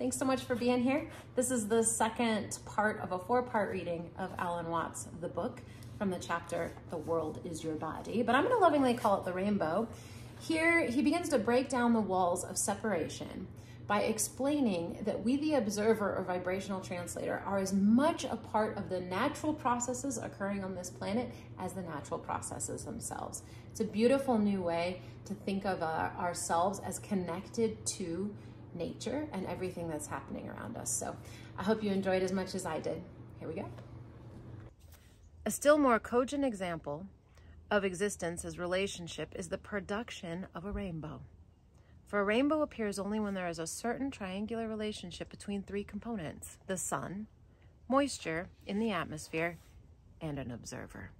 Thanks so much for being here. This is the second part of a four-part reading of Alan Watts' The Book from the chapter, The World is Your Body, but I'm gonna lovingly call it The Rainbow. Here, he begins to break down the walls of separation by explaining that we, the observer or vibrational translator, are as much a part of the natural processes occurring on this planet as the natural processes themselves. It's a beautiful new way to think of uh, ourselves as connected to nature and everything that's happening around us. So I hope you enjoyed as much as I did. Here we go. A still more cogent example of existence as relationship is the production of a rainbow. For a rainbow appears only when there is a certain triangular relationship between three components, the sun, moisture in the atmosphere, and an observer.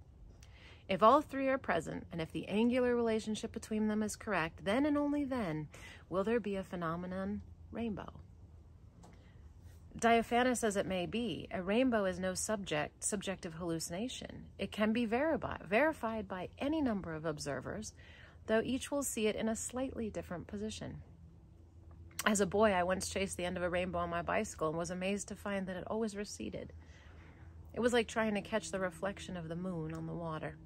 If all three are present, and if the angular relationship between them is correct, then and only then will there be a phenomenon rainbow. Diaphanous as it may be, a rainbow is no subject, subjective hallucination. It can be verified by any number of observers, though each will see it in a slightly different position. As a boy, I once chased the end of a rainbow on my bicycle and was amazed to find that it always receded. It was like trying to catch the reflection of the moon on the water.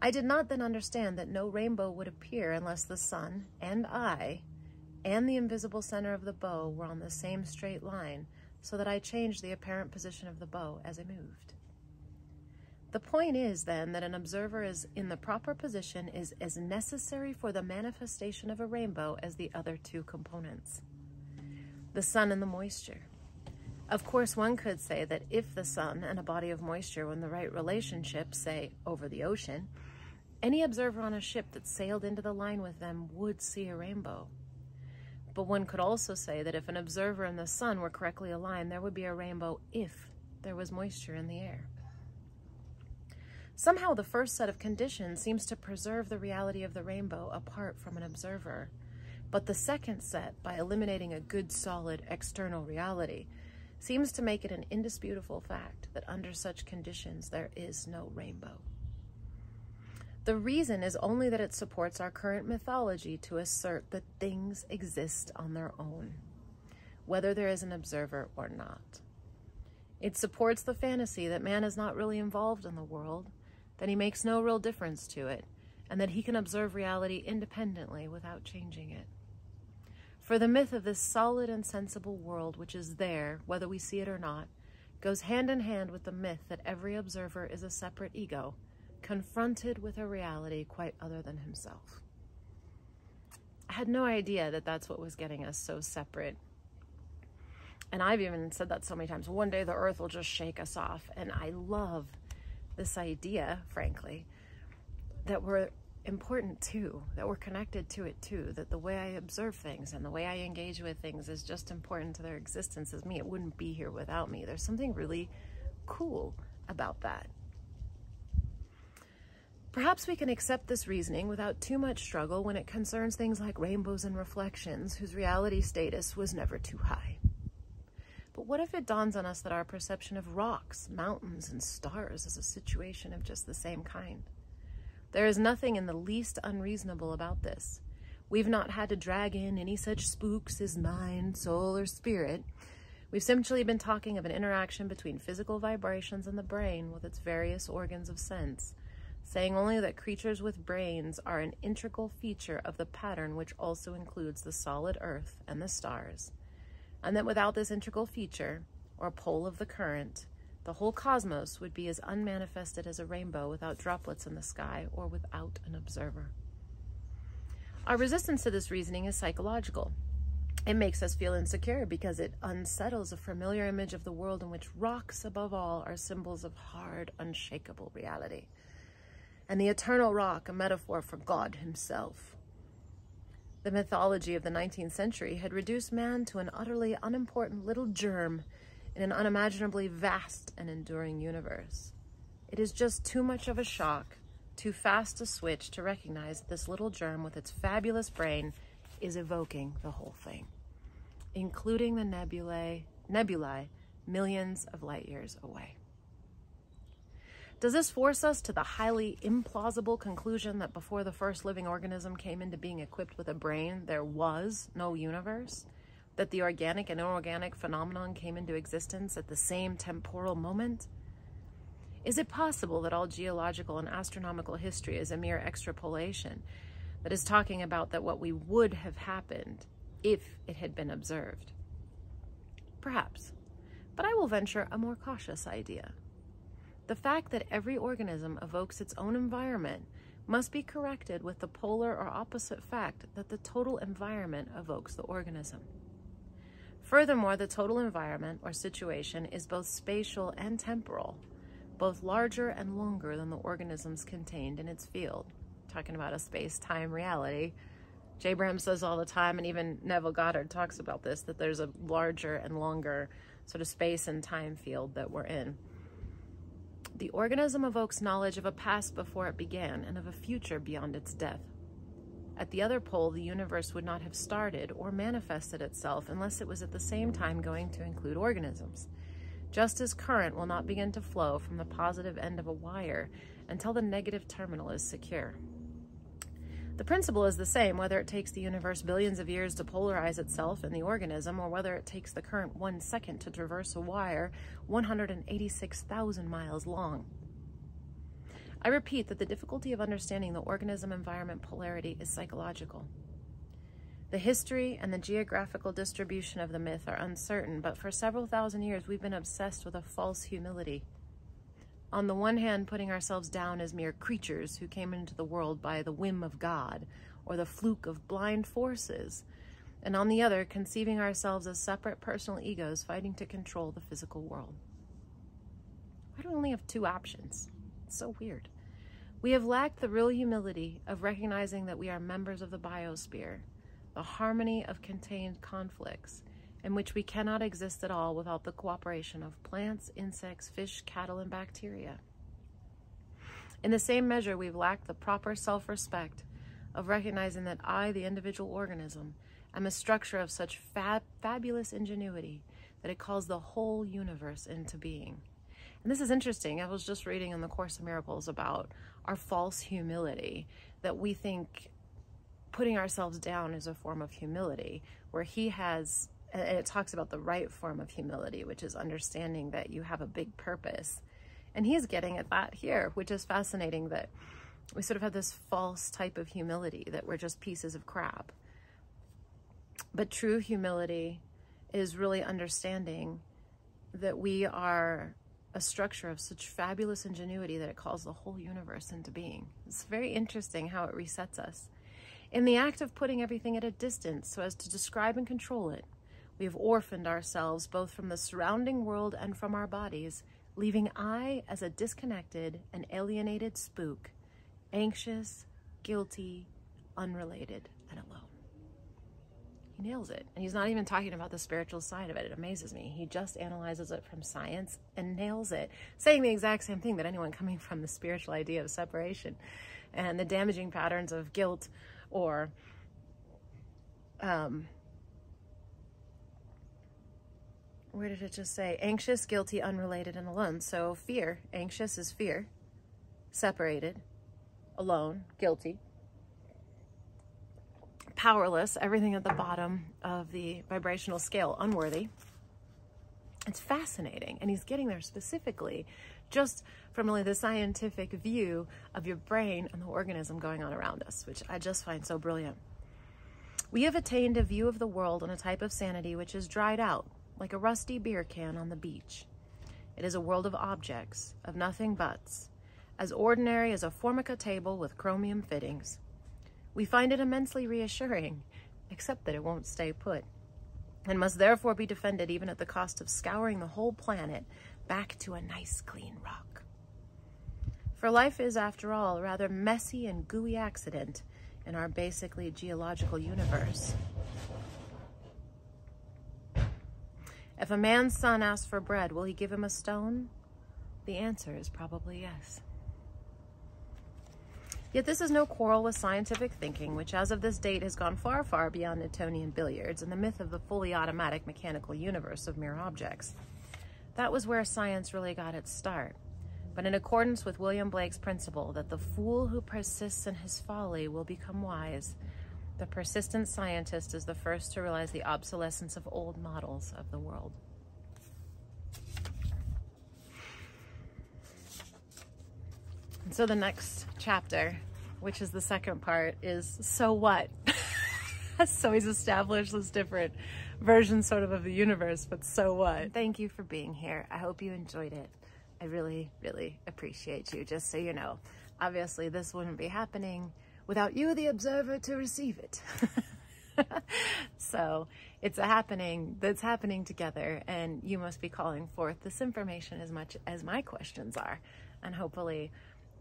I did not then understand that no rainbow would appear unless the sun and I and the invisible center of the bow were on the same straight line so that I changed the apparent position of the bow as I moved. The point is then that an observer is in the proper position is as necessary for the manifestation of a rainbow as the other two components, the sun and the moisture. Of course, one could say that if the sun and a body of moisture were in the right relationship, say over the ocean, any observer on a ship that sailed into the line with them would see a rainbow. But one could also say that if an observer and the sun were correctly aligned, there would be a rainbow if there was moisture in the air. Somehow the first set of conditions seems to preserve the reality of the rainbow apart from an observer. But the second set, by eliminating a good solid external reality, seems to make it an indisputable fact that under such conditions there is no rainbow. The reason is only that it supports our current mythology to assert that things exist on their own, whether there is an observer or not. It supports the fantasy that man is not really involved in the world, that he makes no real difference to it, and that he can observe reality independently without changing it. For the myth of this solid and sensible world, which is there, whether we see it or not, goes hand in hand with the myth that every observer is a separate ego, confronted with a reality quite other than himself. I had no idea that that's what was getting us so separate. And I've even said that so many times. One day the earth will just shake us off. And I love this idea, frankly, that we're important too, that we're connected to it too, that the way I observe things and the way I engage with things is just important to their existence as me. It wouldn't be here without me. There's something really cool about that. Perhaps we can accept this reasoning without too much struggle when it concerns things like rainbows and reflections, whose reality status was never too high. But what if it dawns on us that our perception of rocks, mountains, and stars is a situation of just the same kind? There is nothing in the least unreasonable about this. We've not had to drag in any such spooks as mind, soul, or spirit. We've simply been talking of an interaction between physical vibrations and the brain with its various organs of sense, saying only that creatures with brains are an integral feature of the pattern which also includes the solid earth and the stars and that without this integral feature, or pole of the current, the whole cosmos would be as unmanifested as a rainbow without droplets in the sky or without an observer. Our resistance to this reasoning is psychological. It makes us feel insecure because it unsettles a familiar image of the world in which rocks, above all, are symbols of hard, unshakable reality. And the eternal rock, a metaphor for God himself. The mythology of the 19th century had reduced man to an utterly unimportant little germ in an unimaginably vast and enduring universe. It is just too much of a shock, too fast a switch to recognize that this little germ with its fabulous brain is evoking the whole thing, including the nebulae, nebulae millions of light years away. Does this force us to the highly implausible conclusion that before the first living organism came into being equipped with a brain, there was no universe? that the organic and inorganic phenomenon came into existence at the same temporal moment? Is it possible that all geological and astronomical history is a mere extrapolation that is talking about that what we would have happened if it had been observed? Perhaps, but I will venture a more cautious idea. The fact that every organism evokes its own environment must be corrected with the polar or opposite fact that the total environment evokes the organism. Furthermore, the total environment or situation is both spatial and temporal, both larger and longer than the organisms contained in its field. Talking about a space-time reality. Abraham says all the time, and even Neville Goddard talks about this, that there's a larger and longer sort of space and time field that we're in. The organism evokes knowledge of a past before it began and of a future beyond its death. At the other pole, the universe would not have started or manifested itself unless it was at the same time going to include organisms. Just as current will not begin to flow from the positive end of a wire until the negative terminal is secure. The principle is the same whether it takes the universe billions of years to polarize itself in the organism or whether it takes the current one second to traverse a wire 186,000 miles long. I repeat that the difficulty of understanding the organism-environment polarity is psychological. The history and the geographical distribution of the myth are uncertain, but for several thousand years we've been obsessed with a false humility. On the one hand, putting ourselves down as mere creatures who came into the world by the whim of God or the fluke of blind forces, and on the other, conceiving ourselves as separate personal egos fighting to control the physical world. Why do we only have two options? It's so weird. We have lacked the real humility of recognizing that we are members of the biosphere, the harmony of contained conflicts, in which we cannot exist at all without the cooperation of plants, insects, fish, cattle, and bacteria. In the same measure, we've lacked the proper self-respect of recognizing that I, the individual organism, am a structure of such fab fabulous ingenuity that it calls the whole universe into being. And this is interesting. I was just reading in the Course of Miracles about our false humility, that we think putting ourselves down is a form of humility, where he has, and it talks about the right form of humility, which is understanding that you have a big purpose. And he's getting at that here, which is fascinating that we sort of have this false type of humility, that we're just pieces of crap. But true humility is really understanding that we are a structure of such fabulous ingenuity that it calls the whole universe into being. It's very interesting how it resets us. In the act of putting everything at a distance so as to describe and control it, we have orphaned ourselves both from the surrounding world and from our bodies, leaving I as a disconnected and alienated spook, anxious, guilty, unrelated, and alone. He nails it. And he's not even talking about the spiritual side of it. It amazes me. He just analyzes it from science and nails it, saying the exact same thing that anyone coming from the spiritual idea of separation and the damaging patterns of guilt or um, where did it just say? Anxious, guilty, unrelated, and alone. So fear, anxious is fear, separated, alone, guilty, powerless, everything at the bottom of the vibrational scale, unworthy. It's fascinating. And he's getting there specifically just from really the scientific view of your brain and the organism going on around us, which I just find so brilliant. We have attained a view of the world and a type of sanity which is dried out, like a rusty beer can on the beach. It is a world of objects, of nothing buts, as ordinary as a formica table with chromium fittings. We find it immensely reassuring, except that it won't stay put, and must therefore be defended even at the cost of scouring the whole planet back to a nice clean rock. For life is, after all, a rather messy and gooey accident in our basically geological universe. If a man's son asks for bread, will he give him a stone? The answer is probably yes. Yet this is no quarrel with scientific thinking, which as of this date has gone far, far beyond Newtonian billiards and the myth of the fully automatic mechanical universe of mere objects. That was where science really got its start. But in accordance with William Blake's principle that the fool who persists in his folly will become wise, The persistent scientist is the first to realize the obsolescence of old models of the world. And so the next chapter, which is the second part, is so what? so he's established this different version sort of of the universe, but so what? Thank you for being here. I hope you enjoyed it. I really, really appreciate you, just so you know. Obviously, this wouldn't be happening without you, the observer, to receive it. so it's a happening that's happening together, and you must be calling forth this information as much as my questions are. And hopefully,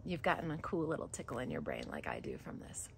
you've gotten a cool little tickle in your brain like I do from this.